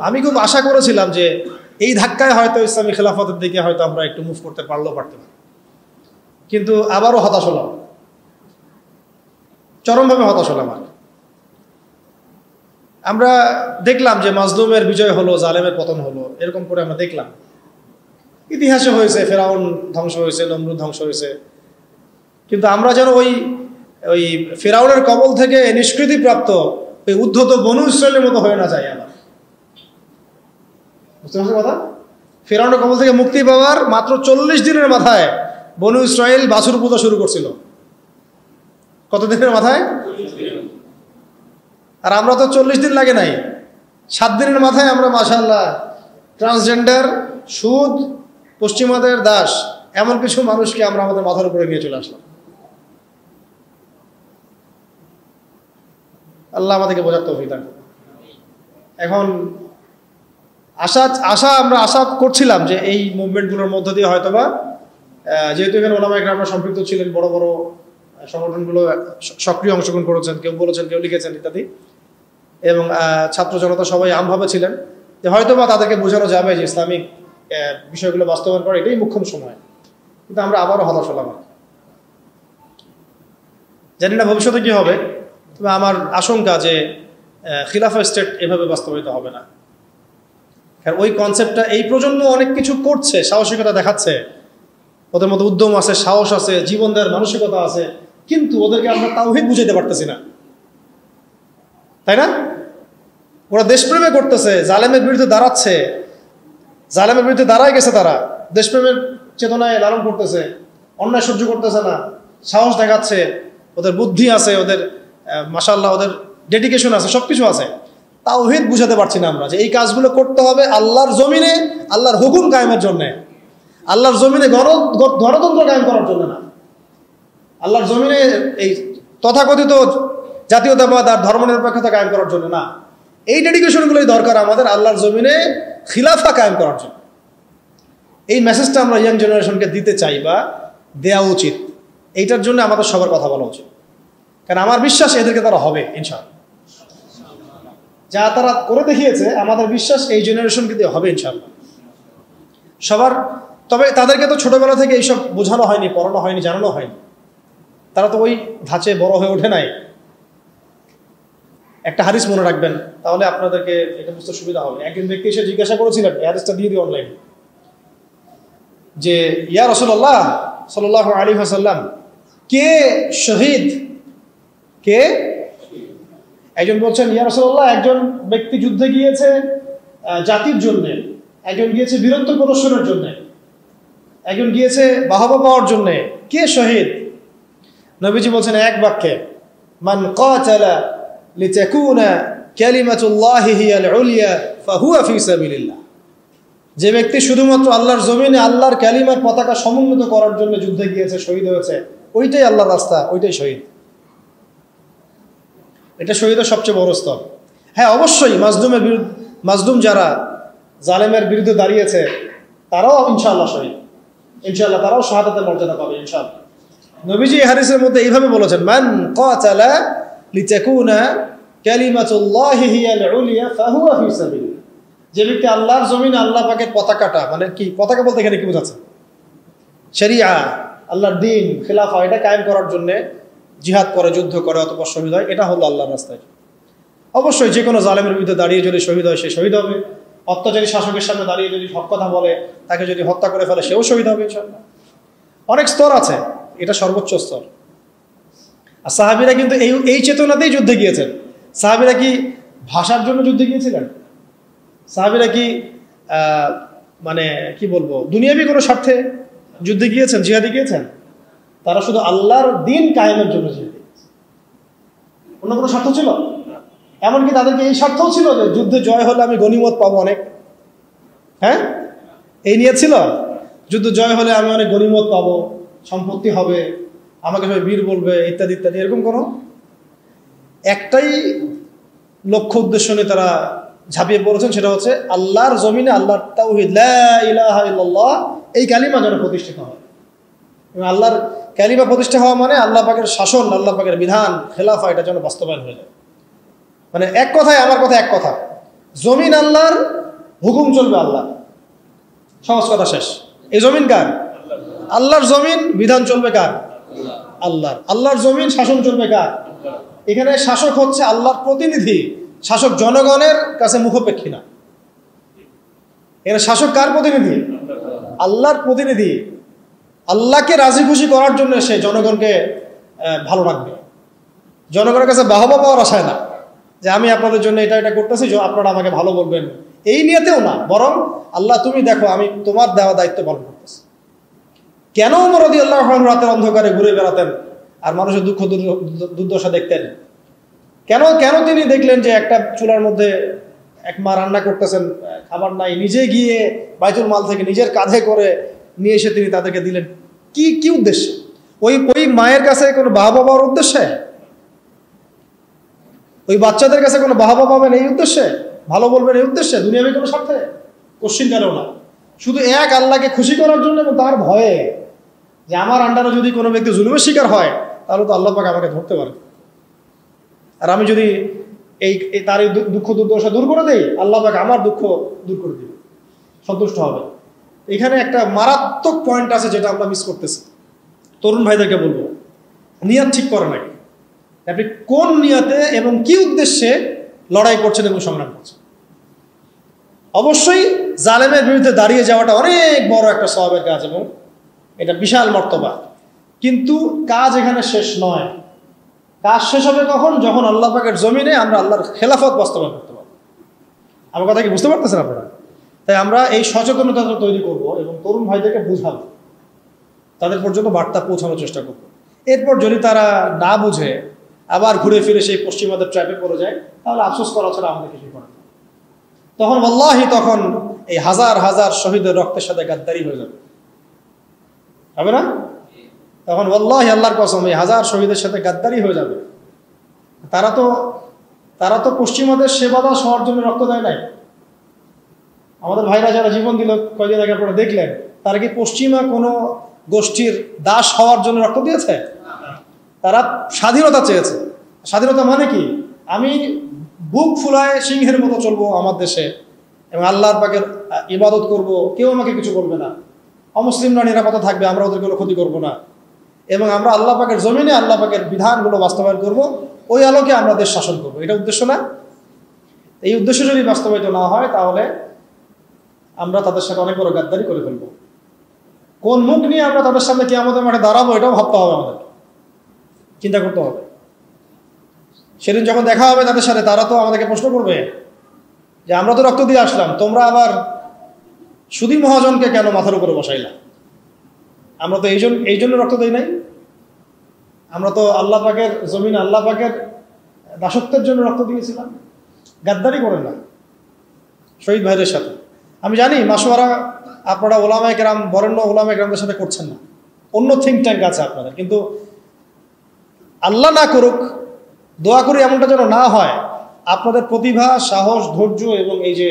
আমি খুব আশা করেছিলাম যে এই ধাক্কায় হয়তো ইসলামী খেলাফতের দিকে হয়তো আমরা একটু মুভ করতে পারলেও পারতাম। কিন্তু আবারও হতাশ হলাম। চরমভাবে হতাশ হলাম আর আমরা দেখলাম যে মাজলুমের বিজয় হলো, জালেমের পতন হলো, এরকম করে আমরা দেখলাম। ইতিহাসে হয়েছে, ফেরাউন ধ্বংস হয়েছে, নমরুদ ধ্বংস হয়েছে। কিন্তু আমরা যেন ওই ওই ফেরাউনের কবল থেকে নিষ্কৃতিপ্রাপ্ত ওই উদ্ধত বনু ইসরায়েলের মতো হয়ে না যায় আবার বুঝতে পারছ কথা? ফেরাউনের কবল থেকে মুক্তি পাওয়ার মাত্র চল্লিশ দিনের মাথায় বনু ইসরায়েল বাছুর পূজা শুরু করছিল। কত দিনের মাথায়? আর আমরা তো চল্লিশ দিন লাগে নাই। সাত দিনের মাথায় আমরা মাসাল্লাহ ট্রান্সজেন্ডার সুদ, পশ্চিমাদের দাস, এমন কিছু মানুষকে আমরা আমাদের মাথার উপরে নিয়ে চলে আসলাম। আল্লাহ আমাদেরকে বোঝার তৌফিক এখন আশা আশা আমরা আশা করছিলাম যে এই মুভমেন্টগুলোর মধ্য দিয়ে হয়তোবা যেহেতু এখানে ওলামা একরামরা সম্পৃক্ত ছিলেন, বড় বড় সংগঠনগুলো সক্রিয় অংশগ্রহণ করেছেন, কেউ বলেছেন, কেউ লিখেছেন ইত্যাদি। এবং ছাত্র জনতা সবাই আমভাবে ছিলেন যে হয়তোবা তাদেরকে বোঝানো যাবে যে ইসলামিক বিষয়গুলো বাস্তবায়ন করা এটাই মুখ্যম সময়। কিন্তু আমরা আবারও হতাশ হলাম জানি না ভবিষ্যতে কি হবে, তবে আমার আশঙ্কা যে খিলাফা স্টেট এভাবে বাস্তবায়িত হবে না। কারণ ওই কনসেপ্টটা এই প্রজন্ম অনেক কিছু করছে, সাহসিকতা দেখাচ্ছে। ওদের মধ্যে উদ্যম আছে, সাহস আছে, জীবন দেওয়ার মানসিকতা আছে, কিন্তু ওদেরকে আমরা তাওহিদ বুঝাইতে পারতেছি না। তাই না? ওরা দেশপ্রেমে করতেছে, জালেমের বিরুদ্ধে দাঁড়াচ্ছে। জালেমের বিরুদ্ধে দাঁড়ায় গেছে তারা। দেশপ্রেমের চেতনায় লালন করতেছে, অন্যায় সহ্য করতেছে না, সাহস দেখাচ্ছে, ওদের বুদ্ধি আছে, ওদের মাসাল্লাহ ওদের ডেডিকেশন আছে সব কিছু আছে। তাওহিদ বুঝাতে পারছি না আমরা যে এই কাজগুলো করতে হবে আল্লাহর জমিনে, আল্লাহর হুকুম কায়েমের জন্যে। আল্লাহর জমিনে গণতন্ত্র কায়েম করার জন্য না। আল্লাহর জমিনে এই তথাকথিত জাতীয়তাবাদ আর ধর্মনিরপেক্ষতা কায়েম করার জন্য না। এই ডেডিকেশনগুলোই দরকার আমাদের আল্লাহর জমিনে খিলাফা কায়েম করার জন্য। এই মেসেজটা আমরা ইয়াং জেনারেশনকে দিতে চাই বা দেওয়া উচিত। এইটার জন্য আমাদের সবার কথা বলা উচিত। কারণ আমার বিশ্বাস এদেরকে তারা হবে ইনশাল্লাহ যা তারা করে দেখিয়েছে, আমাদের বিশ্বাস এই জেনারেশনকে দিয়ে হবে ইনশাল্লাহ সবার, তবে তাদেরকে তো ছোটবেলা থেকে এইসব বোঝানো হয়নি, পড়ানো হয়নি, জানানো হয়নি। তারা তো ওই ধাঁচে বড় হয়ে ওঠে নাই। একটা হারিস মনে রাখবেন, তাহলে আপনাদেরকে এটা বুঝতে সুবিধা হবে। একজন ব্যক্তি এসে জিজ্ঞাসা করেছিলেন হারিসটা দিয়ে দিই অনলাইন যে, ইয়া রসল্লাহ সাল্লাহ আলী হাসাল্লাম কে শহীদ? কে? একজন বলছেন ইয়ারসাল্লাহ একজন ব্যক্তি যুদ্ধে গিয়েছে জাতির জন্যে, একজন গিয়েছে বীরত্ব প্রদর্শনের জন্যে, একজন গিয়েছে বাহবা পাওয়ার জন্যে, কে শহীদ? নবীজি বলছেন, এক বাক্যে, মান কাতালা যে ব্যক্তি শুধুমাত্র আল্লাহর জমিনে আল্লাহর ক্যালিমার পতাকা সমুন্নত করার জন্য যুদ্ধে গিয়েছে, শহীদ হয়েছে, ওইটাই আল্লাহর রাস্তা, ওইটাই শহীদ। এটা শহীদের সবচেয়ে বড় স্তর হ্যাঁ অবশ্যই মাজলুমের বিরুদ্ধে, মাজলুম যারা জালেমের বিরুদ্ধে দাঁড়িয়েছে, তারাও ইনশাআল্লাহ শহীদ। ইনশাআল্লাহ তারাও শাহাদাতের মর্যাদা পাবে, ইনশাআল্লাহ। নবীজি হারিসের মধ্যে এইভাবে বলেছেন, মান কাতালা লিতাকুনা কালিমাতুল্লাহি হিয়াল উলিয়া ফাহুয়া ফি সাবিলিল্লাহ। যে ব্যক্তি আল্লাহর জমিন, আল্লাহ পাকের পতাকাটা মানে কি, পতাকা বলতে এখানে কি বোঝাচ্ছে? শরিয়া, আল্লাহর দিন, খিলাফা, এটা কায়েম করার জন্য জিহাদ করে, যুদ্ধ করে অথবা শহীদ হয়, এটা হলো আল্লাহর রাস্তায়। অবশ্যই যে কোনো জালেমের বিরুদ্ধে দাঁড়িয়ে যদি শহীদ হয়, সে শহীদ হবে। অত্যাচারী শাসকের সামনে দাঁড়িয়ে যদি হক কথা বলে, তাকে যদি হত্যা করে ফেলে, সেও শহীদ হবে অনেক স্তর আছে, এটা সর্বোচ্চ স্তর। আর সাহাবিরা কিন্তু এই এই চেতনাতেই যুদ্ধে গিয়েছেন। সাহাবিরা কি ভাষার জন্য যুদ্ধে গিয়েছিলেন? সাহাবিরা কি মানে কি বলব, দুনিয়াবি কোনো স্বার্থে যুদ্ধে গিয়েছেন, জিহাদি গিয়েছেন? তারা শুধু আল্লাহর দিন কায়েমের জন্য জিহাদি অন্য কোনো স্বার্থ ছিল? এমনকি তাদেরকে এই স্বার্থও ছিল যে যুদ্ধে জয় হলে আমি গণিমত পাবো অনেক। হ্যাঁ? এই নিয়ে ছিল? যুদ্ধ জয় হলে আমি অনেক গণিমত পাবো, সম্পত্তি হবে, আমাকে সবাই বীর বলবে, ইত্যাদি ইত্যাদি, এরকম কোনো? একটাই লক্ষ্য উদ্দেশ্য নিয়ে তারা ঝাঁপিয়ে পড়েছেন, সেটা হচ্ছে আল্লাহর জমিনে তাওহিদ ইল্লাল্লাহ, এই কালিমা যেন প্রতিষ্ঠিত হয়। আল্লাহর কালিমা প্রতিষ্ঠা হওয়া মানে আল্লাহ পাকের শাসন, আল্লাহ পাকের বিধান, খেলাফা, এটা যেন বাস্তবায়ন হয়ে যায়। মানে এক কথায় আমার কথা এক কথা। জমিন আল্লাহর হুকুম চলবে আল্লাহ। সহজ কথা শেষ। এই জমিন কার? আল্লাহর জমিন, বিধান চলবে কার? আল্লাহর। আল্লাহর জমিন, শাসন চলবে কার? এখানে শাসক হচ্ছে আল্লাহর প্রতিনিধি। শাসক জনগণের কাছে মুখপেক্ষী না। এখানে শাসক কার প্রতিনিধি? আল্লাহর প্রতিনিধি। আল্লাহকে রাজি খুশি করার জন্য সে জনগণকে ভালো রাখবে। জনগণের কাছে বাহবা পাওয়ার আশায় না যে আমি আপনাদের জন্য এটা এটা করতেছি আপনারা আমাকে ভালো বলবেন। এই নিয়েতেও না, বরং আল্লাহ তুমি দেখো, আমি তোমার দেওয়া দায়িত্ব পালন করতেছি। কেন মরদি আল্লাহ রাতের অন্ধকারে ঘুরে বেড়াতেন আর মানুষের দুঃখ দুর্দশা দেখতেন? কেন কেন তিনি দেখলেন যে একটা চুলার মধ্যে এক মা রান্না করতেছেন খাবার নাই, নিজে গিয়ে বাইতুল মাল থেকে নিজের কাঁধে করে নিয়ে এসে তিনি তাদেরকে দিলেন। কি কি উদ্দেশ্যে? ওই ওই মায়ের কাছে কোনো বাহবা পাওয়ার উদ্দেশ্যে? ওই বাচ্চাদের কাছে কোনো বাহবা পাবেন এই উদ্দেশ্যে? ভালো বলবেন এই উদ্দেশ্যে? দুনিয়াবি কোনো স্বার্থে? কোশ্চিন কেন না। শুধু এক আল্লাহকে খুশি করার জন্য এবং তার ভয়ে যে আমার আন্ডারে যদি কোনো ব্যক্তি জুলুমের শিকার হয়, তাহলে তো আল্লাহ পাক আমাকে ধরতে পারে। আর আমি যদি এই তার এই দুঃখ দুর্দশা দূর করে দেই, আল্লাহ পাকে আমার দুঃখ দূর করে দিবে সন্তুষ্ট হবে এখানে একটা মারাত্মক পয়েন্ট আছে যেটা আমরা মিস করতেছি। তরুণ ভাইদেরকে বলব, নিয়াত ঠিক করে নাকি আপনি কোন নিয়াতে এবং কি উদ্দেশ্যে লড়াই করছেন এবং সংগ্রাম করছেন? অবশ্যই জালেমের বিরুদ্ধে দাঁড়িয়ে যাওয়াটা অনেক বড় একটা স্বভাবের কাজ এবং এটা বিশাল মর্তবা। কিন্তু কাজ এখানে শেষ নয়। কাজ শেষ হবে কখন? যখন আল্লাহ পাকের জমিনে আমরা আল্লাহর খেলাফত বাস্তবায়ন করতে পারব। আমার কথা কি বুঝতে পারতেছেন আপনারা? তাই আমরা এই সচেতনতা তৈরি করব এবং তরুণ ভাইদেরকে বুঝাবো। তাদের পর্যন্ত বার্তা পৌঁছানোর চেষ্টা করব। এরপর যদি তারা না বুঝে, আবার ঘুরে ফিরে সেই পশ্চিমাদের ট্র্যাপে পড়ে যায়, তাহলে আফসোস করা ছাড়া আমাদের কিছু নেই। তখন আল্লাহি তখন এই হাজার হাজার শহীদের রক্তের সাথে গাদ্দারি হয়ে যাবে। হবে না? তখন আল্লাহি আল্লাহর কসম এই হাজার শহীদের সাথে গাদ্দারি হয়ে যাবে। তারা তো তারা তো পশ্চিমাদের সেবাদাস হওয়ার জন্য রক্ত দেয় নাই। আমাদের ভাইরা যারা জীবন দিল কয়েকদিন আগে আপনারা দেখলেন, তারা কি পশ্চিমা কোনো গোষ্ঠীর দাস হওয়ার জন্য রক্ত দিয়েছে? তারা স্বাধীনতা চেয়েছে। স্বাধীনতা মানে কি? আমি বুক ফুলায় সিংহের মতো চলবো আমার দেশে এবং আল্লাহর পাকের ইবাদত করব, কেউ আমাকে কিছু বলবে না। অমুসলিমরা নিরাপদে থাকবে, আমরা ওদের কোনো ক্ষতি করব না। এবং আমরা আল্লাহ পাকের জমিনে আল্লাহ পাকের বিধানগুলো বাস্তবায়ন করব, ওই আলোকে আমরা দেশ শাসন করব। এটা উদ্দেশ্য না? এই উদ্দেশ্য যদি বাস্তবায়িত না হয়, তাহলে আমরা তাদের সাথে অনেক বড় গাদ্দারি করে ফেলব। কোন মুখ নিয়ে আমরা তাদের সামনে কি আমাদের মাঠে দাঁড়াবো, এটাও ভাবতে হবে আমাদের। চিন্তা করতে হবে। সেদিন যখন দেখা হবে তাদের সাথে, তারা তো আমাদেরকে প্রশ্ন করবে যে, আমরা তো রক্ত দিয়ে আসলাম, তোমরা আবার সুদী মহাজনকে কেন মাথার উপরে বসাইলা? আমরা তো এই জন্য এই জন্য রক্ত দিই নাই। আমরা তো আল্লাহ পাকের জমিন, আল্লাহ পাকের দাসত্বের জন্য রক্ত দিয়েছিলাম। গাদ্দারি করেন না। শহীদ ভাইদের সাথে। আমি জানি মাসোয়ারা আপনারা ওলামা একরাম বরেণ্য ওলামা একরামদের সাথে করছেন না। অন্য থিঙ্ক ট্যাঙ্ক আছে আপনাদের কিন্তু আল্লাহ না করুক দোয়া করি এমনটা যেন না হয় আপনাদের প্রতিভা সাহস ধৈর্য এবং এই যে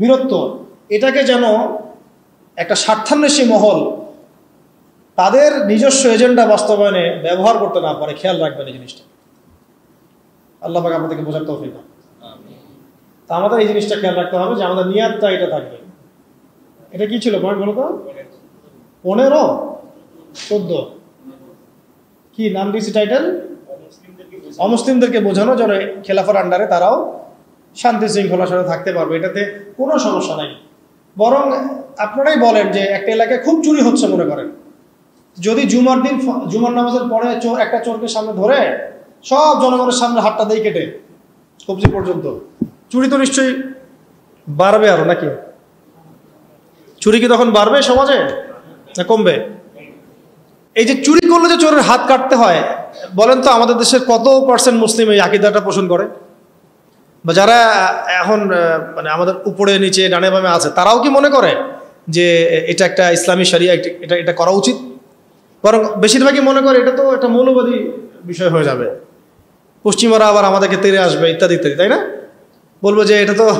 বীরত্ব এটাকে যেন একটা স্বার্থান্বেষী মহল তাদের নিজস্ব এজেন্ডা বাস্তবায়নে ব্যবহার করতে না পারে খেয়াল রাখবেন এই জিনিসটা। আল্লাহ পাক আপনাদেরকে বোঝার তৌফিক তা আমাদের এই জিনিসটা খেয়াল রাখতে হবে যে আমাদের নিয়াতটা এটা থাকবে। এটা কি ছিল পয়েন্ট বলো তো? পনেরো? চোদ্দ? কি নাম দিয়েছি টাইটেল অমুসলিমদেরকে বোঝানো যেন খেলাফার আন্ডারে তারাও শান্তি শৃঙ্খলার সাথে থাকতে পারবে, এটাতে কোনো সমস্যা নাই। বরং আপনারাই বলেন যে একটা এলাকায় খুব চুরি হচ্ছে মনে করেন। যদি জুমার দিন জুমার নামাজের পরে চোর একটা চোরকে সামনে ধরে সব জনগণের সামনে হাতটা দিয়ে কেটে, কবজি পর্যন্ত, চুরি তো নিশ্চয়ই বাড়বে আরও নাকি? চুরি কি তখন বাড়বে সমাজে? না কমবে? এই যে চুরি করলে যে চোরের হাত কাটতে হয়, বলেন তো আমাদের দেশের কত পার্সেন্ট মুসলিম এই আকিদাটা পোষণ করে? বা যারা এখন মানে আমাদের উপরে, নিচে, ডানে বামে আছে, তারাও কি মনে করে যে এটা একটা ইসলামী সারিয়া এটা- এটা করা উচিত? বরং বেশিরভাগই মনে করে এটা তো একটা মৌলবাদী বিষয় হয়ে যাবে। পশ্চিমারা আবার আমাদেরকে তেরে আসবে, ইত্যাদি ইত্যাদি, তাই না? বলব যে এটা তো,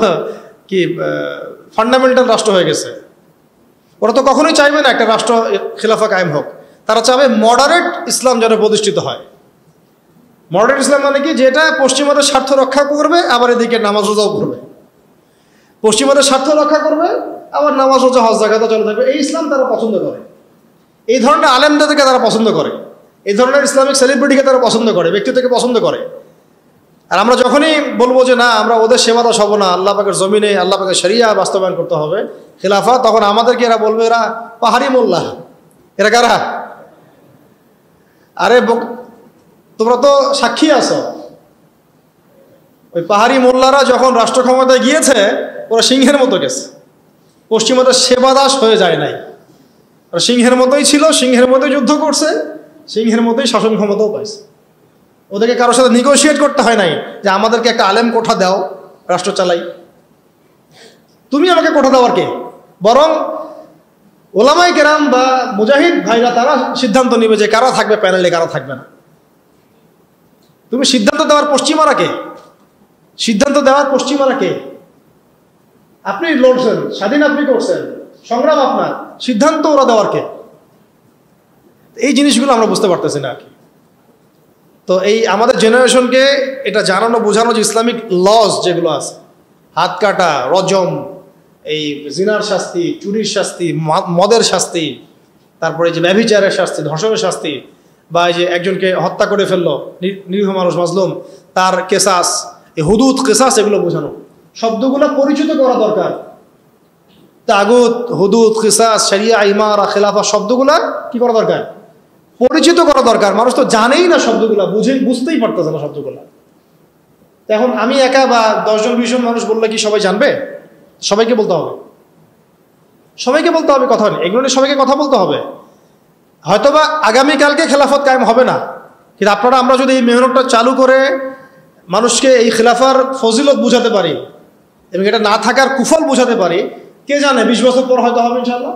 কি ফান্ডামেন্টাল রাষ্ট্র হয়ে গেছে। ওরা তো কখনোই চাইবে না একটা রাষ্ট্র খিলাফা কায়েম হোক। তারা চাবে মডারেট ইসলাম যেন প্রতিষ্ঠিত হয়। মডারেট ইসলাম মানে কি? যেটা পশ্চিমাদের স্বার্থ রক্ষা করবে, আবার এদিকে নামাজ রোজাও করবে। পশ্চিমাদের স্বার্থ রক্ষা করবে, আবার নামাজ রোজা, হজ জায়গাতে চলে থাকবে। এই ইসলাম তারা পছন্দ করে। এই ধরনের আলেমদেরকে তারা পছন্দ করে। এই ধরনের ইসলামিক সেলিব্রিটিকে তারা পছন্দ করে, ব্যক্তিত্বকে পছন্দ করে। আর আমরা যখনই বলব যে না, আমরা ওদের সেবা দাস হব না, আল্লাহ পাকের জমিনে, আল্লাহ পাকের শরিয়া বাস্তবায়ন করতে হবে খেলাফা তখন আমাদেরকে এরা বলবে এরা পাহাড়ি মোল্লা। এরা কারা? আরে তোমরা তো সাক্ষী আছো। ওই পাহাড়ি মোল্লারা যখন রাষ্ট্র ক্ষমতায় গিয়েছে, ওরা সিংহের মতো গেছে। পশ্চিমাদের সেবাদাস হয়ে যায় নাই। ওরা সিংহের মতোই ছিল, সিংহের মতোই যুদ্ধ করছে, সিংহের মতোই শাসন ক্ষমতাও পাইছে। ওদেরকে কারোর সাথে নিগোশিয়েট করতে হয় নাই যে, আমাদেরকে একটা আলেম কোঠা দাও, রাষ্ট্র চালাই। তুমি আমাকে কোঠা দেওয়ার কে? বরং ওলামাই কেরাম বা মুজাহিদ ভাইরা তারা সিদ্ধান্ত নিবে যে কারা থাকবে প্যানেলে, কারা থাকবে না। তুমি সিদ্ধান্ত দেওয়ার পশ্চিমারা কে? সিদ্ধান্ত দেওয়ার পশ্চিমারা কে? আপনি লড়ছেন, স্বাধীন আপনি করছেন, সংগ্রাম আপনার, সিদ্ধান্ত ওরা দেওয়ার কে? এই জিনিসগুলো আমরা বুঝতে পারতেছি না আর কি। তো এই আমাদের জেনারেশনকে এটা জানানো, বোঝানো যে ইসলামিক লস যেগুলো আছে, হাত কাটা, রজম এই জিনার শাস্তি, চুরির শাস্তি মদের শাস্তি, তারপরে যে ব্যভিচারের শাস্তি ধর্ষণের শাস্তি, বা এই যে একজনকে হত্যা করে ফেলল নিরীহ মানুষ, মাজলুম, তার কেসাস, এই হুদুদ, কেসাস এগুলো বোঝানো। শব্দগুলো পরিচিত করা দরকার। তাগুত, হুদুদ, কিসাস, শরিয়া, ইমারা, খেলাফা শব্দগুলা কি করা দরকার? পরিচিত করা দরকার। মানুষ তো জানেই না শব্দগুলা বুঝে বুঝতেই পারতেছে না শব্দগুলা। এখন আমি একা বা দশজন বিশ জন মানুষ বললে কি সবাই জানবে? সবাইকে বলতে হবে। সবাইকে বলতে হবে কথা এগুলো নিয়ে সবাইকে কথা বলতে হবে। হয়তোবা আগামীকালকে খেলাফত কায়েম হবে না। কিন্তু আপনারা, আমরা যদি এই মেহনতটা চালু করে মানুষকে এই খেলাফার ফজিলত বুঝাতে পারি এবং এটা না থাকার কুফল বুঝাতে পারি, কে জানে, বিশ বছর পর হয়তো হবে ইনশাল্লাহ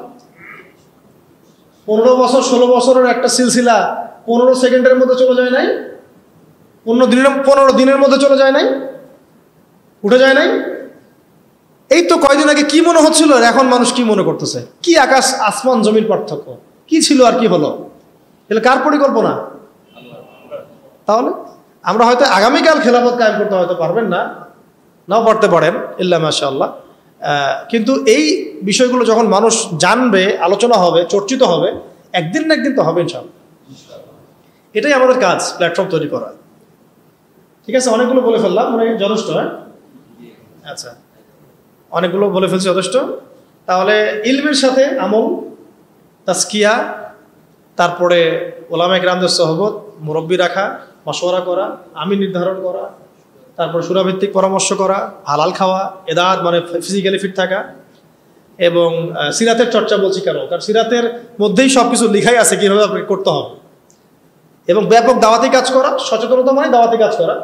পনেরো বছর, ষোলো বছরের একটা সিলসিলা পনেরো সেকেন্ডের মধ্যে চলে যায় নাই? পনেরো দিনের পনেরো দিনের মধ্যে চলে যায় নাই? উঠে যায় নাই? এই তো কয়দিন আগে কি মনে হচ্ছিল আর এখন মানুষ কি মনে করতেছে? কি আকাশ আসমান জমির পার্থক্য? কি ছিল আর কি হলো? তাহলে কার পরিকল্পনা? তাহলে আমরা হয়তো আগামীকাল খেলাফত কায়েম করতে হয়তো পারবেন না নাও পারতে পারেন ইল্লা মাশাআল্লাহ। আহ, কিন্তু এই বিষয়গুলো যখন মানুষ জানবে আলোচনা হবে চর্চিত হবে একদিন না একদিন তো হবে ইনশাআল্লাহ। এটাই আমাদের কাজ প্ল্যাটফর্ম তৈরি করা। ঠিক আছে? অনেকগুলো বলে ফেললাম মানে যথেষ্ট হ্যাঁ? আচ্ছা। অনেকগুলো বলে ফেলছি যথেষ্ট। তাহলে ইলমের সাথে আমল তাস্কিয়া তারপরে ওলামা একরামদের সহবত, মুরব্বী রাখা, মশওয়ারা করা আমি নির্ধারণ করা, তারপর সুরাভিত্তিক পরামর্শ করা, হালাল খাওয়া, এদাত মানে ফিজিক্যালি ফিট থাকা এবং সিরাতের চর্চা বলছি কেন? কারণ সিরাতের মধ্যেই সব কিছু লিখাই আছে কীভাবে আপনাকে করতে হবে। এবং ব্যাপক দাওয়াতি কাজ করা, সচেতনতা মানে দাওয়াতি কাজ করা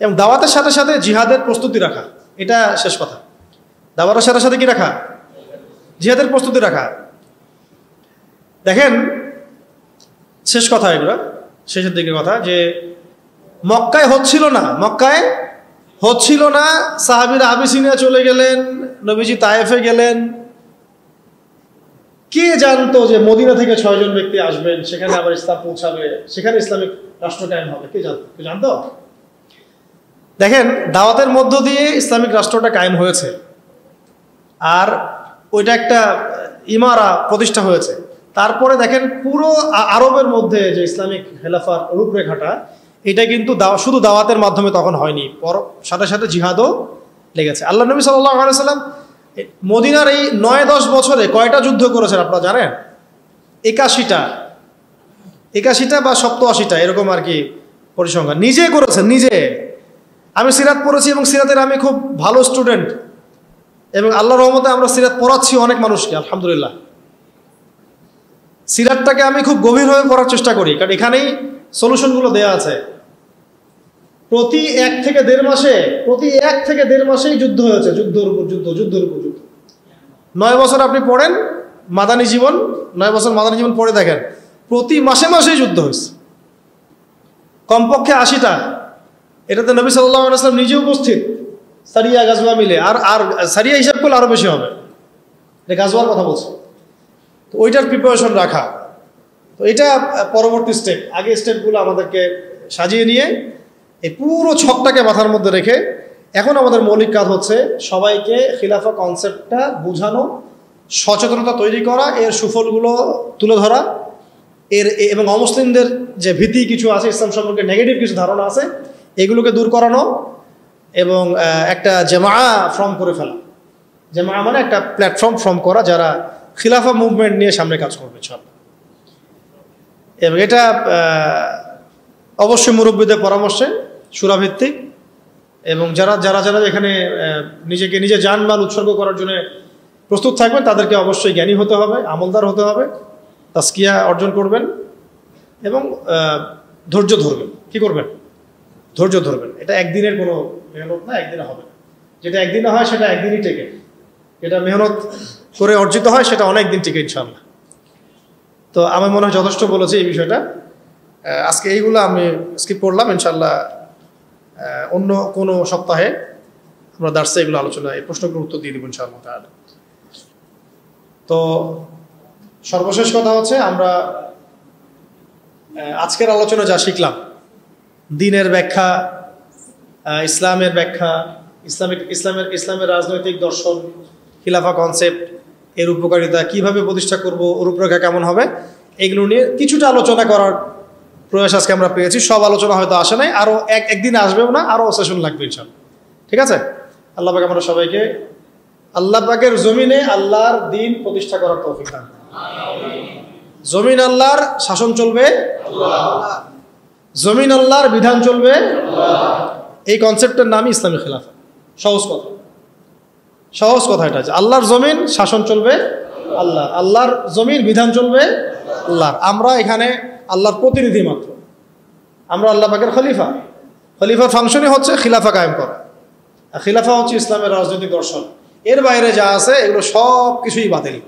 এবং দাওয়াতের সাথে সাথে জিহাদের প্রস্তুতি রাখা, এটা শেষ কথা। দাওয়াতের সাথে সাথে কি রাখা? জিহাদের প্রস্তুতি রাখা। দেখেন, শেষ কথা এগুলো, শেষের দিকের কথা, যে মক্কায় হচ্ছিল না, মক্কায় হচ্ছিল না, সাহাবিরা আবিসিনিয়া চলে গেলেন, নবীজি তায়েফে গেলেন। কে জানতো যে মদিনা থেকে ছয়জন ব্যক্তি আসবেন, সেখানে আবার ইসলাম পৌঁছাবে, সেখানে ইসলামিক রাষ্ট্র কায়েম হবে, কে জানতো? কে জানতো? দেখেন, দাওয়াতের মধ্য দিয়ে ইসলামিক রাষ্ট্রটা কায়েম হয়েছে। আর ওইটা একটা ইমারা প্রতিষ্ঠা হয়েছে। তারপরে দেখেন পুরো আরবের মধ্যে যে ইসলামিক খেলাফার রূপরেখাটা, এটা কিন্তু শুধু দাওয়াতের মাধ্যমে তখন হয়নি, পর সাথে সাথে জিহাদও লেগেছে। আল্লাহ নবী সাল্লাহ সাল্লাম মদিনার এই নয় দশ বছরে কয়টা যুদ্ধ করেছেন আপনারা জানেন? একাশিটা। একাশিটা বা সপ্তআশিটা, এরকম আর কি পরিসংখ্যান। নিজে করেছেন, নিজে। আমি সিরাত পড়েছি এবং সিরাতের আমি খুব ভালো স্টুডেন্ট। এবং আল্লাহ রহমতে আমরা সিরাত পড়াচ্ছি অনেক মানুষকে, আলহামদুলিল্লাহ। সিরাতটাকে আমি খুব গভীরভাবে পড়ার চেষ্টা করি, কারণ এখানেই সলিউশনগুলো দেয়া আছে। প্রতি এক থেকে দেড় মাসে, প্রতি এক থেকে দেড় মাসেই যুদ্ধ হয়েছে যুদ্ধের উপর যুদ্ধ যুদ্ধের উপর যুদ্ধ। নয় বছর আপনি পড়েন মাদানী জীবন, নয় বছর মাদানী জীবন পড়ে দেখেন, প্রতি মাসে মাসেই যুদ্ধ হয়েছে। কমপক্ষে আশিটা। এটাতে নবী সাল্লাহ আসলাম নিজে উপস্থিত। সারিয়া গাজওয়া মিলে। আর আর সারিয়া হিসাব করলে আরও বেশি হবে। এটা গাজওয়ার কথা বলছে। তো ওইটার প্রিপারেশন রাখা। তো এটা পরবর্তী স্টেপ আগে স্টেপগুলো আমাদেরকে সাজিয়ে নিয়ে এই পুরো ছকটাকে মাথার মধ্যে রেখে এখন আমাদের মৌলিক কাজ হচ্ছে সবাইকে খিলাফা কনসেপ্টটা বোঝানো, সচেতনতা তৈরি করা, এর সুফলগুলো তুলে ধরা, এর এবং অমুসলিমদের যে ভীতি কিছু আছে, ইসলাম সম্পর্কে নেগেটিভ কিছু ধারণা আছে, এগুলোকে দূর করানো এবং একটা জামা ফর্ম করে ফেলা। জামা মানে একটা প্ল্যাটফর্ম ফর্ম করা যারা খিলাফা মুভমেন্ট নিয়ে সামনে কাজ করবে সব এবং এটা অবশ্যই মুরব্বীদের পরামর্শে, সুরাভিত্তিক। এবং যারা যারা যারা এখানে নিজেকে নিজে জানমাল উৎসর্গ করার জন্য প্রস্তুত থাকবেন, তাদেরকে অবশ্যই জ্ঞানী হতে হবে, আমলদার হতে হবে তাস্কিয়া অর্জন করবেন এবং ধৈর্য ধরবেন। কি করবেন? ধৈর্য ধরবেন। এটা একদিনের কোনো মেহনত না, একদিনে হবে। যেটা একদিনে হয়, সেটা একদিনই টেকে। যেটা মেহনত করে অর্জিত হয়, সেটা অনেক দিন টিকে ইনশাল্লাহ তো আমার মনে হয় যথেষ্ট বলেছি এই বিষয়টা। আজকে এইগুলো আমি স্কিপ করলাম ইনশাল্লাহ অন্য কোনো সপ্তাহে আমরা দার্সে এগুলো আলোচনা, এই প্রশ্নগুলোর উত্তর দিয়ে দিব ইনশাআল্লাহ তাহলে তো সর্বশেষ কথা হচ্ছে আমরা আজকের আলোচনা যা শিখলাম দিনের ব্যাখ্যা ইসলামের ব্যাখ্যা ইসলামিক ইসলামের ইসলামের রাজনৈতিক দর্শন খিলাফা কনসেপ্ট এর উপকারিতা কীভাবে প্রতিষ্ঠা করব রূপরেখা কেমন হবে এগুলো নিয়ে কিছুটা আলোচনা করার প্রয়াস আজকে আমরা পেয়েছি। সব আলোচনা হয়তো আসে নাই আরও এক একদিন আসবেও না আরও সেশন লাগবে ইনশাল ঠিক আছে? আল্লাহ পাক আমরা সবাইকে আল্লাহ পাকের জমিনে আল্লাহর দিন প্রতিষ্ঠা করার তৌফিক দান জমিন আল্লাহর শাসন চলবে। জমিন আল্লাহর বিধান চলবে? এই কনসেপ্টের নামই ইসলামী খেলাফা সহজ কথা। সহজ কথা এটা যে আল্লাহর জমিন, শাসন চলবে আল্লাহ। আল্লাহর জমিন বিধান চলবে আল্লাহর। আমরা এখানে আল্লাহর প্রতিনিধি মাত্র। আমরা আল্লাহ পাকের খলিফা। খলিফার ফাংশনই হচ্ছে খিলাফা কায়েম করা। আর খিলাফা হচ্ছে ইসলামের রাজনৈতিক দর্শন। এর বাইরে যা আছে, এগুলো সব কিছুই বাতিল।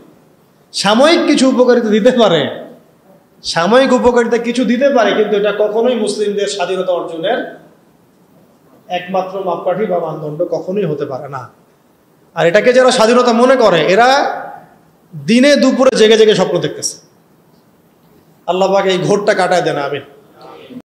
সাময়িক কিছু উপকারিতা দিতে পারে। সাময়িক উপকারিতা কিছু দিতে পারে, কিন্তু এটা কখনোই মুসলিমদের স্বাধীনতা অর্জনের একমাত্র মাপকাঠি বা মানদণ্ড কখনোই হতে পারে না। আর এটাকে যারা স্বাধীনতা মনে করে, এরা দিনে দুপুরে জেগে জেগে স্বপ্ন দেখতেছে। আল্লাহ পাক এই ঘোরটা কাটায় দেন, আমিন।